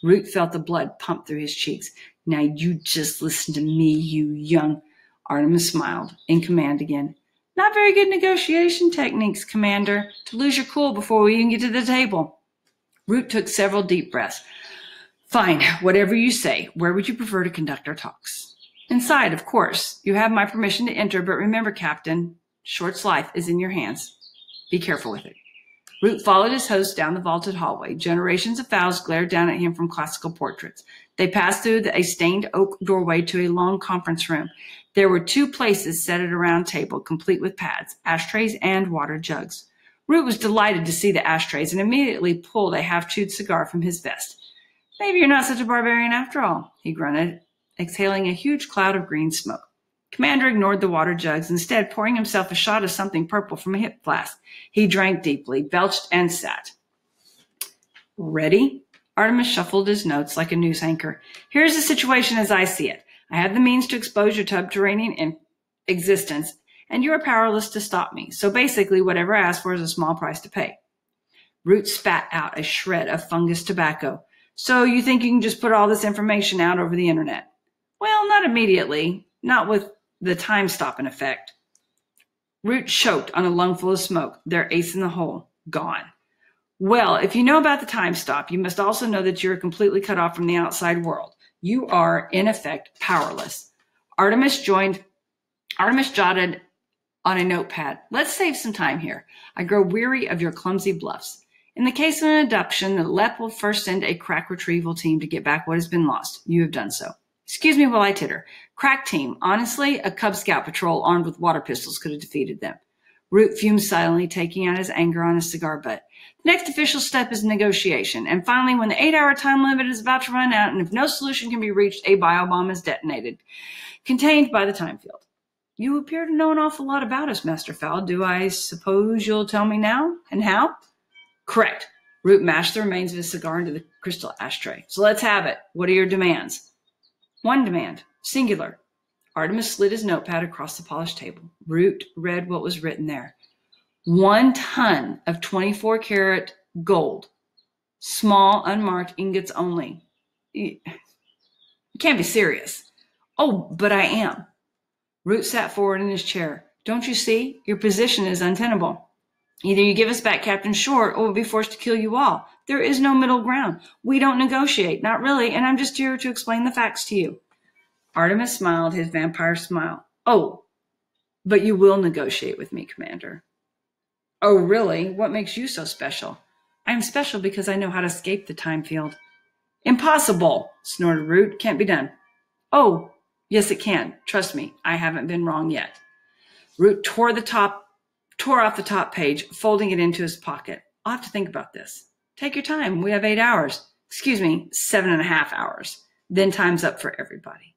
Speaker 1: Root felt the blood pump through his cheeks. Now you just listen to me, you young. Artemis smiled, in command again. Not very good negotiation techniques, Commander, to lose your cool before we even get to the table. Root took several deep breaths. Fine, whatever you say. Where would you prefer to conduct our talks? Inside, of course. You have my permission to enter, but remember, Captain, Short's life is in your hands. Be careful with it. Root followed his host down the vaulted hallway. Generations of Fowls glared down at him from classical portraits. They passed through a stained oak doorway to a long conference room. There were two places set at a round table, complete with pads, ashtrays, and water jugs. Root was delighted to see the ashtrays and immediately pulled a half chewed cigar from his vest. Maybe you're not such a barbarian after all, he grunted exhaling a huge cloud of green smoke. Commander ignored the water jugs, instead pouring himself a shot of something purple from a hip flask. He drank deeply, belched, and sat. Ready? Artemis shuffled his notes like a news anchor. Here's the situation as I see it. I have the means to expose your subterranean in existence, and you are powerless to stop me. So basically, whatever I ask for is a small price to pay. Root spat out a shred of fungus tobacco. So you think you can just put all this information out over the internet? Well, not immediately, not with the time stopping effect. Root choked on a lungful of smoke, their ace in the hole, gone. Well, if you know about the time stop, you must also know that you're completely cut off from the outside world. You are, in effect, powerless. Artemis joined, Artemis jotted on a notepad. Let's save some time here. I grow weary of your clumsy bluffs. In the case of an abduction, the LEP will first send a crack retrieval team to get back what has been lost. You have done so. Excuse me while I titter. Crack team. Honestly, a Cub Scout patrol armed with water pistols could have defeated them. Root fumed silently, taking out his anger on his cigar butt. Next official step is negotiation. And finally, when the eight hour time limit is about to run out and if no solution can be reached, a biobomb is detonated, contained by the time field. You appear to know an awful lot about us, Master Fowl. Do I suppose you'll tell me now and how? Correct. Root mashed the remains of his cigar into the crystal ashtray. So let's have it. What are your demands? One demand, singular. Artemis slid his notepad across the polished table. Root read what was written there. One ton of 24 karat gold, small unmarked ingots only. You can't be serious. Oh, but I am. Root sat forward in his chair. Don't you see? Your position is untenable. Either you give us back Captain Short or we'll be forced to kill you all. There is no middle ground. We don't negotiate, not really, and I'm just here to explain the facts to you. Artemis smiled his vampire smile. Oh, but you will negotiate with me, Commander. Oh, really? What makes you so special? I am special because I know how to escape the time field. Impossible, snorted Root. Can't be done. Oh, yes, it can. Trust me, I haven't been wrong yet. Root tore the top tore off the top page, folding it into his pocket. I'll have to think about this. Take your time. We have eight hours. Excuse me, seven and a half hours. Then time's up for everybody.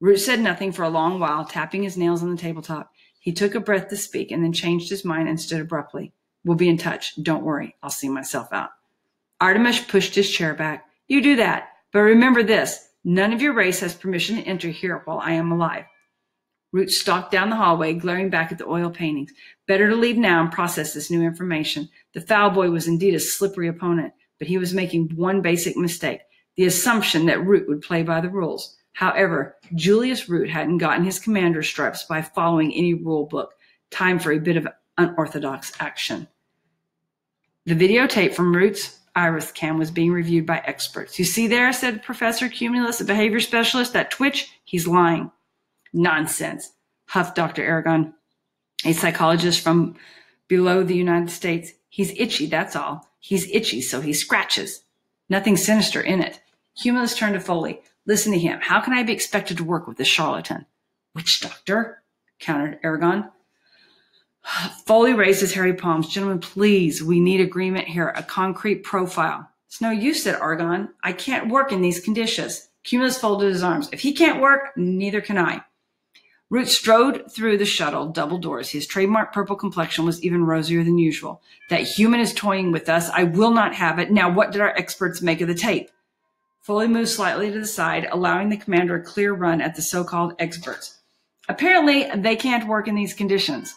Speaker 1: Root said nothing for a long while, tapping his nails on the tabletop. He took a breath to speak and then changed his mind and stood abruptly. We'll be in touch. Don't worry. I'll see myself out. Artemis pushed his chair back. You do that. But remember this. None of your race has permission to enter here while I am alive. Root stalked down the hallway, glaring back at the oil paintings. Better to leave now and process this new information. The Fowl boy was indeed a slippery opponent, but he was making one basic mistake the assumption that Root would play by the rules. However, Julius Root hadn't gotten his commander's stripes by following any rule book. Time for a bit of unorthodox action. The videotape from Root's iris cam was being reviewed by experts. You see there, said Professor Cumulus, a behavior specialist, that twitch, he's lying. Nonsense, huffed Dr. Argon, a psychologist from below the United States. He's itchy, that's all. He's itchy, so he scratches. Nothing sinister in it. Cumulus turned to Foaly. Listen to him. How can I be expected to work with this charlatan? Witch doctor, countered Argon. Foaly raised his hairy palms. Gentlemen, please, we need agreement here, a concrete profile. It's no use, said Argon. I can't work in these conditions. Cumulus folded his arms. If he can't work, neither can I. Root strode through the shuttle, double doors. His trademark purple complexion was even rosier than usual. That human is toying with us. I will not have it. Now, what did our experts make of the tape? Foaly moved slightly to the side, allowing the commander a clear run at the so-called experts. Apparently, they can't work in these conditions.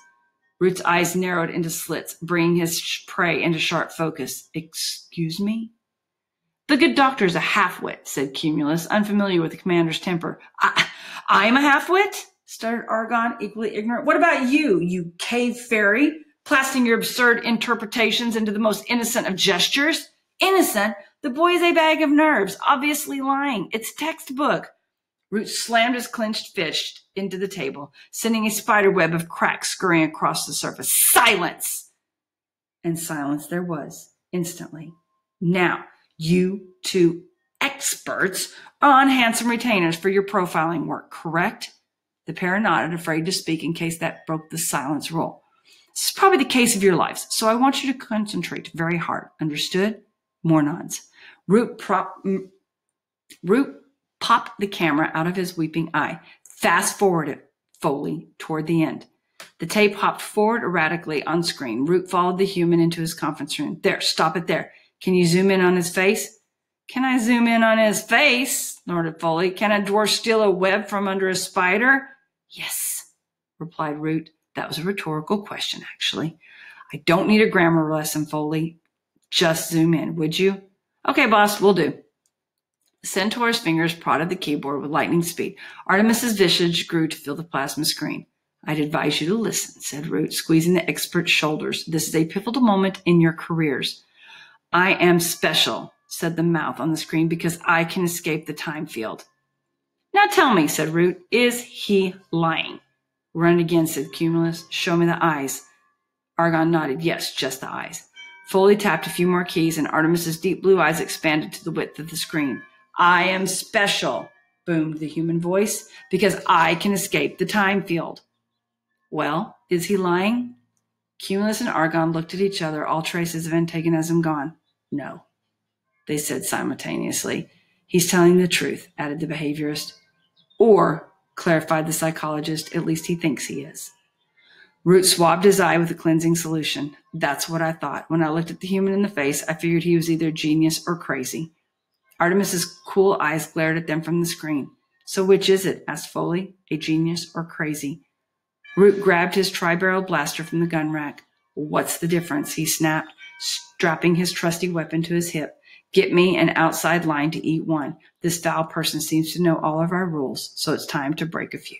Speaker 1: Root's eyes narrowed into slits, bringing his prey into sharp focus. Excuse me? The good doctor's a half-wit, said Cumulus, unfamiliar with the commander's temper. I, I'm a half-wit? stuttered Argon, equally ignorant. What about you, you cave fairy, plastering your absurd interpretations into the most innocent of gestures? Innocent? The boy is a bag of nerves, obviously lying. It's textbook. Root slammed his clenched fist into the table, sending a spider web of cracks scurrying across the surface. Silence! And silence there was, instantly. Now, you two experts on handsome retainers for your profiling work, correct? The pair nodded, afraid to speak in case that broke the silence rule. This is probably the case of your lives, so I want you to concentrate very hard. Understood? More nods. Root, prop, mm, Root popped the camera out of his weeping eye. Fast forwarded Foaly toward the end. The tape hopped forward erratically on screen. Root followed the human into his conference room. There, stop it there. Can you zoom in on his face? Can I zoom in on his face? snorted Foaly. Can a dwarf steal a web from under a spider? Yes, replied Root. That was a rhetorical question, actually. I don't need a grammar lesson, Foaly. Just zoom in, would you? Okay, boss, we'll do. The centaur's fingers prodded the keyboard with lightning speed. Artemis's visage grew to fill the plasma screen. I'd advise you to listen, said Root, squeezing the expert's shoulders. This is a pivotal moment in your careers. I am special, said the mouth on the screen, because I can escape the time field. Now tell me, said Root, is he lying? Run again, said Cumulus. Show me the eyes. Argon nodded. Yes, just the eyes. Foaly tapped a few more keys, and Artemis's deep blue eyes expanded to the width of the screen. I am special, boomed the human voice, because I can escape the time field. Well, is he lying? Cumulus and Argon looked at each other, all traces of antagonism gone. No, they said simultaneously. He's telling the truth, added the behaviorist. Or clarified the psychologist. At least he thinks he is. Root swabbed his eye with a cleansing solution. That's what I thought. When I looked at the human in the face, I figured he was either genius or crazy. Artemis's cool eyes glared at them from the screen. So which is it? asked Foaly. A genius or crazy? Root grabbed his tri-barrel blaster from the gun rack. What's the difference? He snapped, strapping his trusty weapon to his hip. Get me an outside line to eat one. This Fowl person seems to know all of our rules, so it's time to break a few.